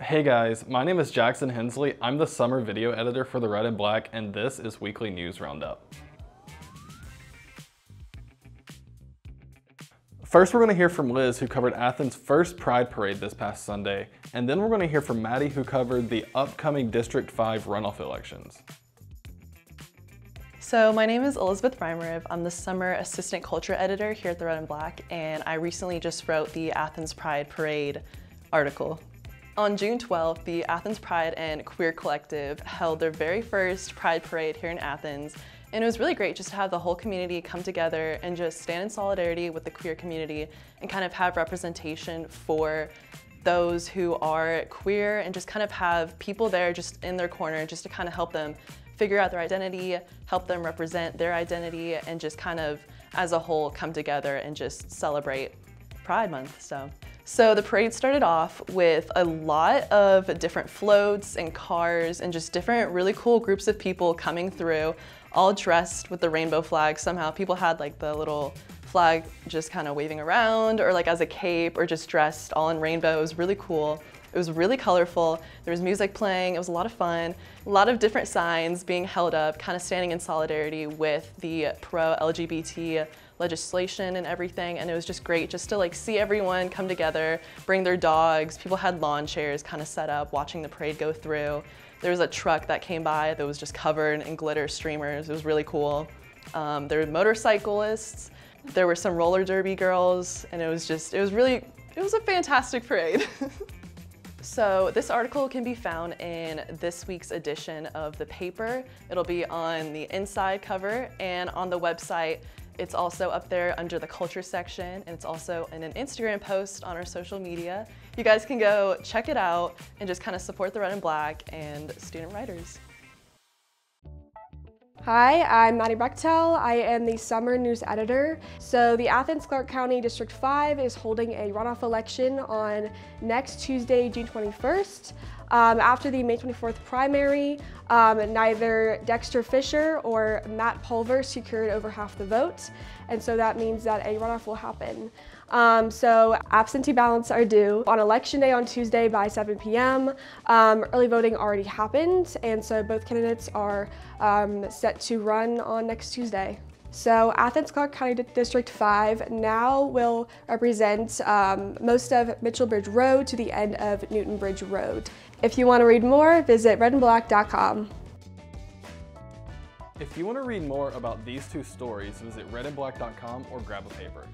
Hey guys, my name is Jackson Hensley. I'm the summer video editor for the Red and Black, and this is Weekly News Roundup. First, we're going to hear from Liz, who covered Athens' first Pride Parade this past Sunday, and then we're going to hear from Maddie, who covered the upcoming District 5 runoff elections. So my name is Elizabeth Reimeriv. I'm the summer assistant culture editor here at the Red and Black, and I recently just wrote the Athens Pride Parade article. On June 12th, the Athens Pride and Queer Collective held their very first Pride Parade here in Athens, and it was really great just to have the whole community come together and just stand in solidarity with the queer community and kind of have representation for those who are queer and just kind of have people there just in their corner just to kind of help them figure out their identity, help them represent their identity, and just kind of as a whole come together and just celebrate Pride Month. So, so the parade started off with a lot of different floats and cars and just different really cool groups of people coming through all dressed with the rainbow flag. Somehow people had like the little flag just kind of waving around or like as a cape or just dressed all in rainbows, really cool. It was really colorful. There was music playing. It was a lot of fun. A lot of different signs being held up, kind of standing in solidarity with the pro-LGBT legislation and everything. And it was just great just to like see everyone come together, bring their dogs. People had lawn chairs kind of set up, watching the parade go through. There was a truck that came by that was just covered in glitter streamers. It was really cool. Um, there were motorcyclists. There were some roller derby girls, and it was just, it was really, it was a fantastic parade. So this article can be found in this week's edition of the paper. It'll be on the inside cover and on the website. It's also up there under the culture section and it's also in an Instagram post on our social media. You guys can go check it out and just kind of support the red and black and student writers. Hi, I'm Maddie Brechtel. I am the summer news editor. So the Athens Clarke County District 5 is holding a runoff election on next Tuesday, June 21st. Um, after the May 24th primary, um, neither Dexter Fisher or Matt Pulver secured over half the vote, and so that means that a runoff will happen. Um, so absentee ballots are due on election day on Tuesday by 7 p.m. Um, early voting already happened, and so both candidates are um, set to run on next Tuesday. So Athens Clarke County District 5 now will represent um, most of Mitchell Bridge Road to the end of Newton Bridge Road. If you want to read more, visit redandblack.com. If you want to read more about these two stories, visit redandblack.com or grab a paper.